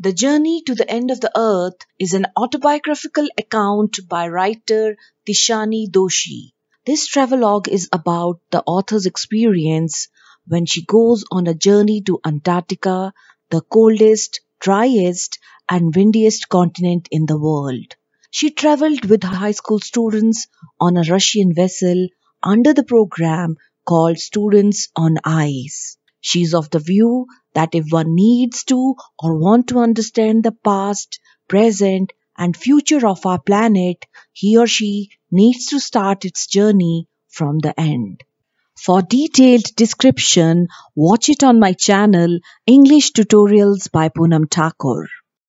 The Journey to the End of the Earth is an autobiographical account by writer Tishani Doshi. This travelogue is about the author's experience when she goes on a journey to Antarctica, the coldest, driest, and windiest continent in the world. She traveled with high school students on a Russian vessel under the program called Students on Ice. She is of the view that if one needs to or want to understand the past, present, and future of our planet, he or she needs to start its journey from the end. For detailed description, watch it on my channel English Tutorials by Poonam Thakur.